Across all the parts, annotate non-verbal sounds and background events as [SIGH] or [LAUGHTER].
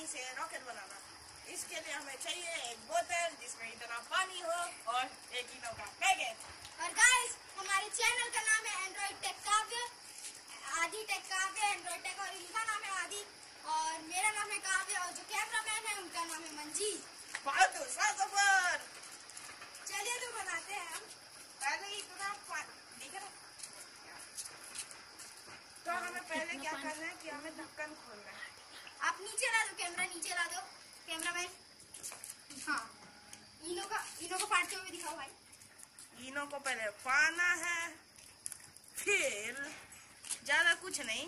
Rocket बनाना। इसके लिए हमें चाहिए एक बोतल जिसमें इतना पानी हो और एक इनो का पैकेट और गाइस हमारे चैनल का नाम है एंड्रॉइड टेक काव्य आदि टेक काव्य एंड्रॉइड टेक और इनका नाम है आदि। और मेरा नाम है काव्य और जो कैमरा मैन है उनका नाम है मंजीत बहादुर शाह ज़फ़र चलिए तो बनाते हैं हम पहले ही इतना पा- ठीक है ना तो हमें पहले क्या करना है कि हमें ढक्कन खोलना है आप नीचे ला दो कैमरा कैमरामैन। हाँ। इनो का इनो को फाड़ते हुए दिखाओ भाई। इनो को पहले पाना है, फिर ज़्यादा कुछ नहीं,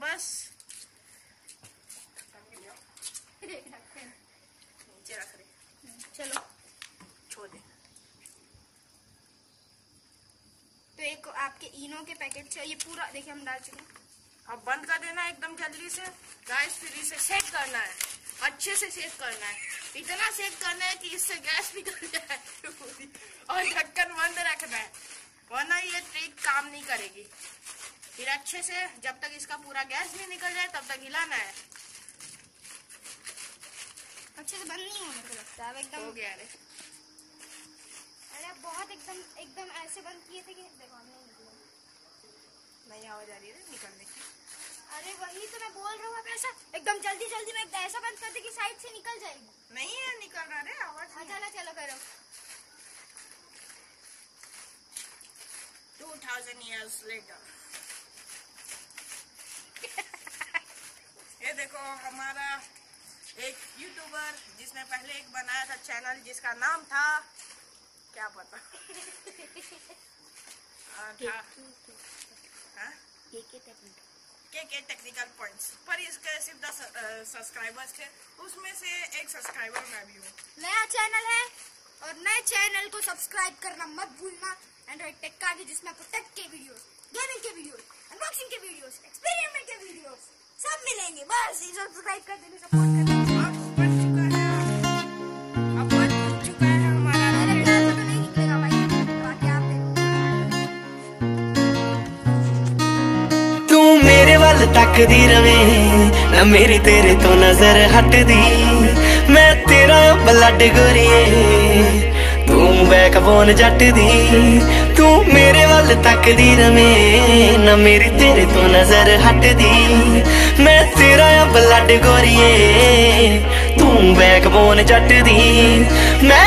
बस नीचे रख रहे चलो, छोड़ दे। तो एक आपके इनो के पैकेट से, ये पूरा, देखिए हम डाल चुके हैं। अब बंद कर देना एकदम जल्दी से। गैस फिर इसे सेक करना है। अच्छे से सेक करना है। इतना सेक करना है कि इससे गैस भी निकल जाए। और ढक्कन बंद रखना है। वरना ये ट्रिक काम नहीं करेगी। फिर अच्छे से जब तक इसका पूरा गैस नहीं निकल जाए तब तक हिलाना है। अच्छे से बंद नहीं होने को लगता। है अब हो गया अरे आप बहुत एकदम एकदम ऐसे बंद किए थे कि देखो हम नहीं निकले। नहीं आवाज़ आ रही है निकलने की। अरे वही तो मैं बोल रहा हूँ ऐसा एकदम जल्दी जल्दी में ऐसा बंद कर दे कि साइड से निकल जाएगी। नहीं है निकल रहा रे आवाज़ हाँ चलो चलो करो। टू थाउज़ेंड ईयर्स लेटर ये देखो हमारा एक यूट्यूबर जिसने पहले एक बनाया था चैनल जिसका नाम था क्या पता। [LAUGHS] आ, था। हाँ? के के टेक्निकल पॉइंट्स पर इसके सिर्फ़ दस सब्सक्राइबर्स थे उसमें से एक सब्सक्राइबर मैं भी हूँ नया चैनल है और नए चैनल को सब्सक्राइब करना मत भूलना। एंड्रॉइड टेक का भी, जिसमें आपको टेक के वीडियोस गेमिंग के वीडियोस अनबॉक्सिंग के वीडियोस एक्सपेरिमेंट के वीडियोस सब मिलेंगे। बस सब्सक्राइब कर देने सपोर्ट करना ਵੱਲ ਤੱਕਦੀ ਰਵੇਂ, ਨਾ ਮੇਰੀ ਤੇਰੇ ਤੋਂ ਨਜ਼ਰ ਹਟਦੀ। ਮੈਂ ਤੇਰਾ ਬਲੱਡ ਗੋਰੀਏ, ਤੂੰ ਬੈਕਬੋਨ ਜੱਟ ਦੀ ਤੂੰ ਮੇਰੇ ਵੱਲ ਤੱਕਦੀ ਰਵੇਂ, ਨਾ ਮੇਰੀ ਤੇਰੇ ਤੋਂ ਨਜ਼ਰ ਹਟਦੀ। ਮੈਂ ਤੇਰਾ ਬਲੱਡ ਗੋਰੀਏ, ਤੂੰ ਬੈਕਬੋਨ ਜੱਟ ਦੀ ਮੈਂ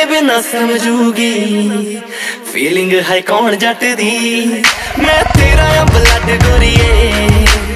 ਤੇਰੇ ਬਿਨਾ ਸਮਝੂਗੀ। ਫੀਲਿੰਗ ਹੈ ਕੌਣ ਜੱਟ ਦੀ ਮੈਂ ਤੇਰਾ ਬਲੱਡ ਗੋਰੀਏ।